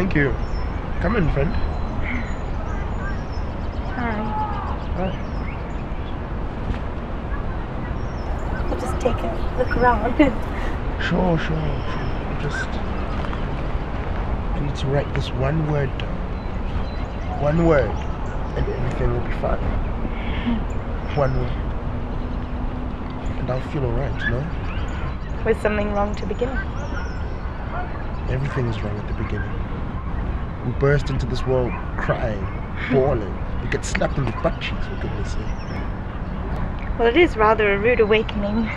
Thank you. Come in, friend. Hi. Hi. I'll just take a look around. Sure, sure, sure. Just I need to write this one word down. One word, and everything will be fine. Hmm. One word. And I'll feel alright, you know? Was something wrong to begin with? Everything is wrong at the beginning. We burst into this world crying, bawling. We get slapped in the butt cheeks, for goodness sake. Well, it is rather a rude awakening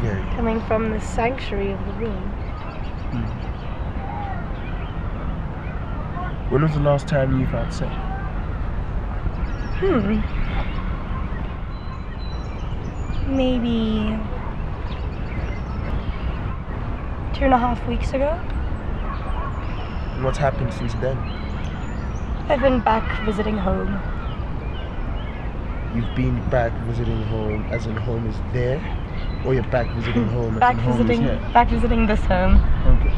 Very. coming from the sanctuary of the room. When was the last time you felt safe? Hmm. Maybe two and a half weeks ago. What's happened since then? I've been back visiting home. You've been back visiting home, as in home is there, or you're back visiting home, as Back in home visiting, is here? back visiting this home. Okay.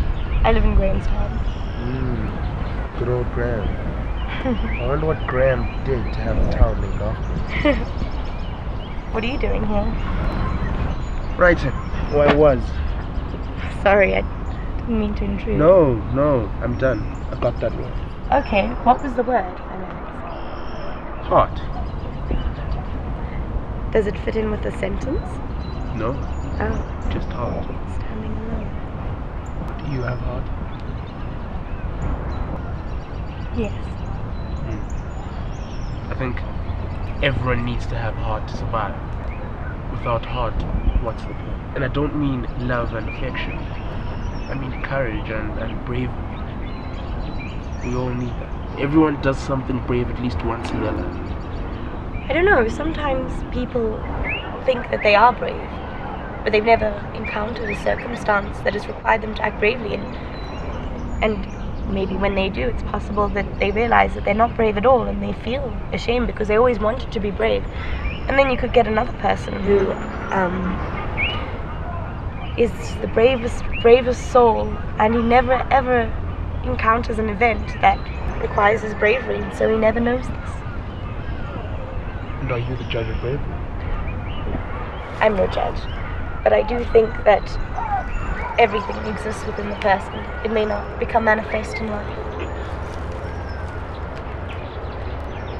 I live in Grahamstown. Mm, good old Graham. I wonder what Graham did to have a town named after him. What are you doing here? Right, who I was. Sorry, I to intrude. No, no, I'm done. I got that word. Okay, what was the word? I may ask? Heart. Does it fit in with the sentence? No, Oh, just heart. standing alone. Do you have heart? Yes. Hmm. I think everyone needs to have heart to survive. Without heart, what's the point? And I don't mean love and affection. I mean courage and, and bravery. We all need that. Everyone does something brave at least once in their life. I don't know, sometimes people think that they are brave, but they've never encountered a circumstance that has required them to act bravely and and maybe when they do it's possible that they realize that they're not brave at all and they feel ashamed because they always wanted to be brave. And then you could get another person who um, is the bravest bravest soul and he never ever encounters an event that requires his bravery and so he never knows this. And are you the judge of bravery? I'm no judge, but I do think that everything exists within the person. It may not become manifest in life.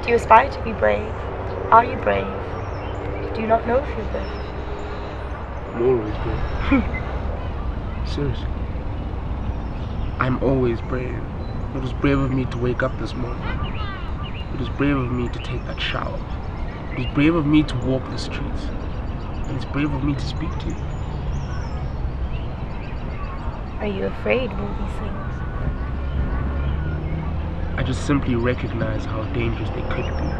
Do you aspire to be brave? Are you brave? Do you not know if you're brave? I'm always brave. Seriously. I'm always brave. It was brave of me to wake up this morning. It was brave of me to take that shower. It was brave of me to walk the streets. And it's brave of me to speak to you. Are you afraid of all these things? I just simply recognize how dangerous they could be.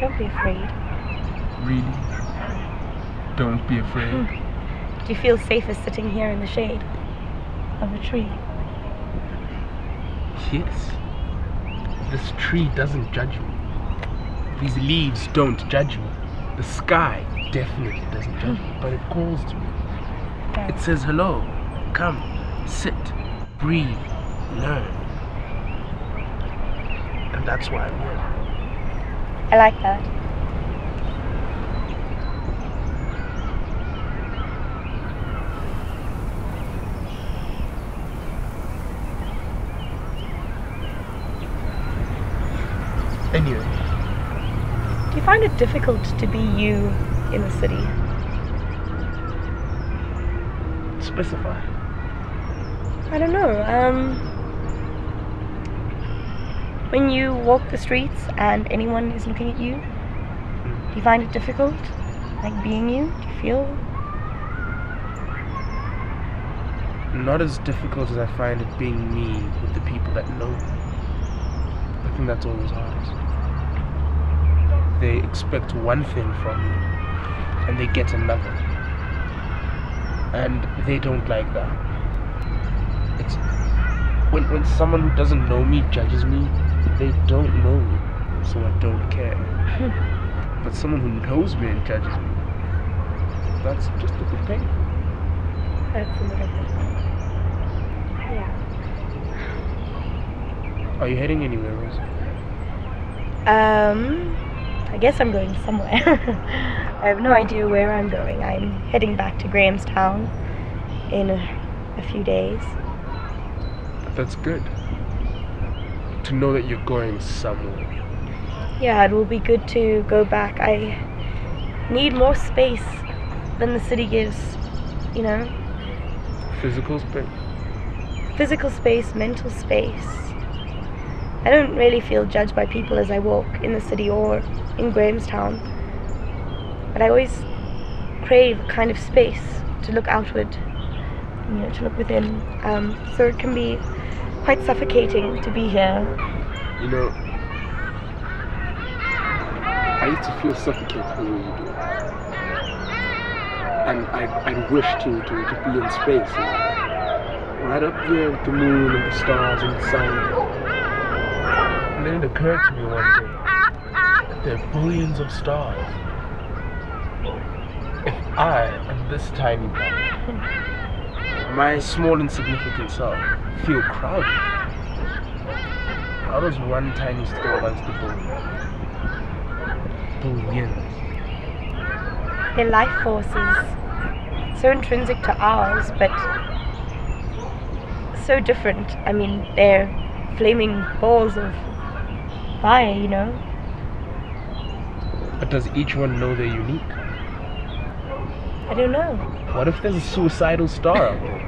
Don't be afraid. Really? Don't be afraid. Hmm. Do you feel safer sitting here in the shade of a tree? Yes. This tree doesn't judge me. These leaves don't judge me. The sky definitely doesn't judge me, but it calls to me. It says hello. Come, sit, breathe, learn. And that's why I'm here. I like that. Anyway, Do you find it difficult to be you in the city? specify. I don't know. Um, when you walk the streets and anyone is looking at you, do you find it difficult, like being you? Do you feel? Not as difficult as I find it being me with the people that know me. I think that's always hardest. They expect one thing from you, and they get another. And they don't like that. It's when when someone who doesn't know me judges me, they don't know me, so I don't care. but someone who knows me and judges me, that's just a bit painful. That's a little bit. Yeah. Are you heading anywhere, Rose? Um, I guess I'm going somewhere. I have no idea where I'm going. I'm heading back to Grahamstown in a, a few days. That's good. To know that you're going somewhere. Yeah, it will be good to go back. I need more space than the city gives, you know? Physical space. Physical space, mental space. I don't really feel judged by people as I walk in the city or in Grahamstown. But I always crave a kind of space to look outward, you know, to look within. Um, so it can be quite suffocating to be here. You know, I used to feel suffocated way you do. And I, I wish to, to, to be in space. You know? Right up there with the moon and the stars and the sun. And then it occurred to me one day there are billions of stars. If I am this tiny part, my small insignificant self, feel crowded, how does one tiny star amongst the billions? Billions. Their life forces so intrinsic to ours, but so different. I mean, they're flaming balls of fire, you know? Does each one know they're unique? I don't know. What if there's a suicidal star out there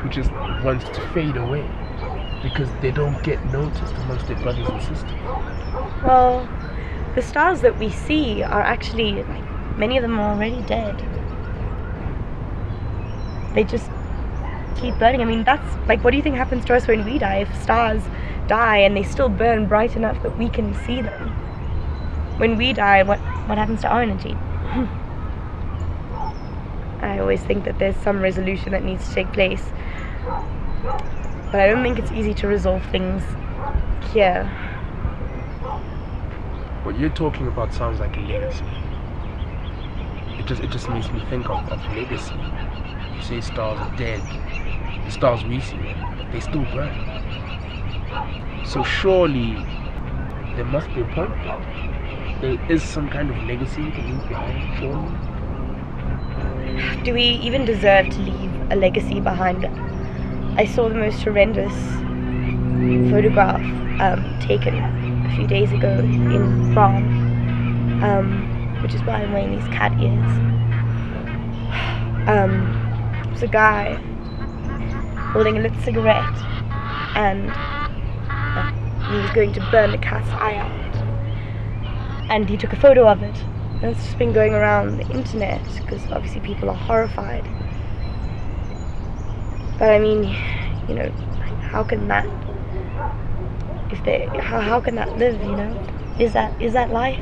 who just wants to fade away because they don't get noticed amongst their brothers and sisters? Well, the stars that we see are actually, like, many of them are already dead. They just keep burning. I mean, that's like, what do you think happens to us when we die? If stars die and they still burn bright enough that we can see them. When we die, what, what happens to our energy? Hmm. I always think that there's some resolution that needs to take place. But I don't think it's easy to resolve things here. What you're talking about sounds like a legacy. It just it just makes me think of, of legacy. You say stars are dead. The stars we see, they still burn. So surely there must be a point. There is some kind of legacy to leave behind, surely. Do we even deserve to leave a legacy behind? I saw the most horrendous photograph um, taken a few days ago in Braam, um, which is why I'm wearing these cat ears. Um, it was a guy holding a lit cigarette and uh, he was going to burn the cat's eye out. And he took a photo of it. And it's just been going around the internet because obviously people are horrified. But I mean, you know, how can that if they how, how can that live, you know? Is that is that life?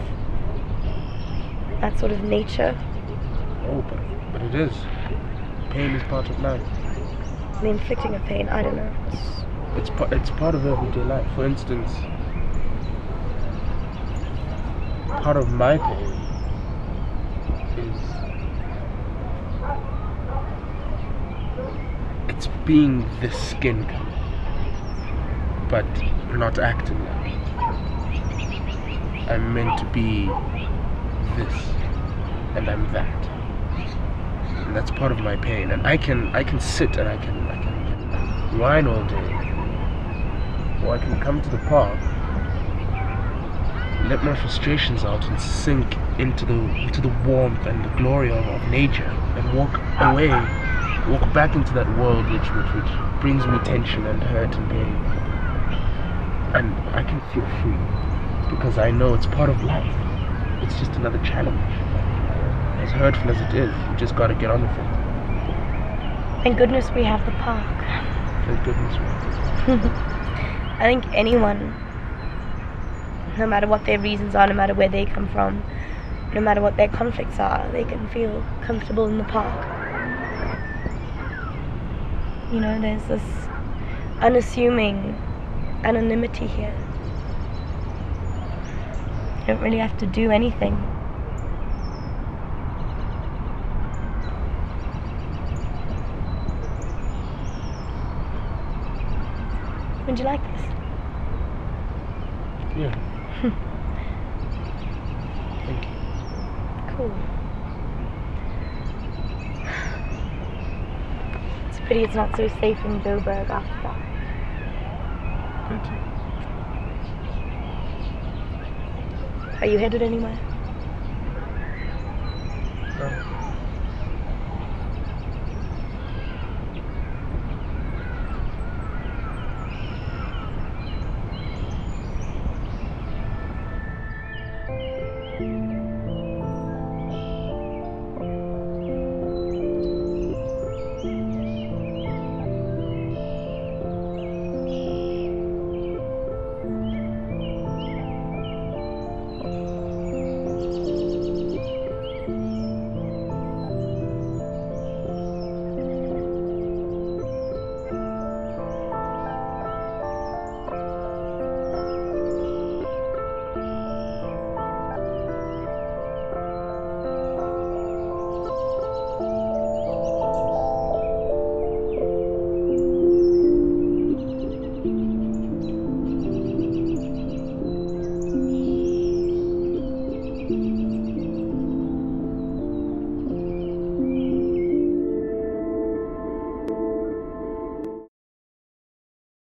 That sort of nature? Oh, but, but it is. Pain is part of life. The inflicting of pain, I don't know. It's- It's pa- it's part of everyday life. For instance, part of my pain is it's being this skin color, but not acting like. I'm meant to be this, and I'm that, and that's part of my pain. And I can I can sit and I can I can whine all day, or I can come to the park, let my frustrations out and sink into the into the warmth and the glory of, of nature and walk away, walk back into that world which, which which brings me tension and hurt and pain. And I can feel free because I know it's part of life. It's just another challenge. As hurtful as it is, you just gotta get on with it. Thank goodness we have the park. Thank goodness. I think anyone, no matter what their reasons are, no matter where they come from, no matter what their conflicts are, they can feel comfortable in the park. You know, there's this unassuming anonymity here. You don't really have to do anything. Would you like this? It's pretty it's not so safe in Joburg after that. Are you headed anywhere?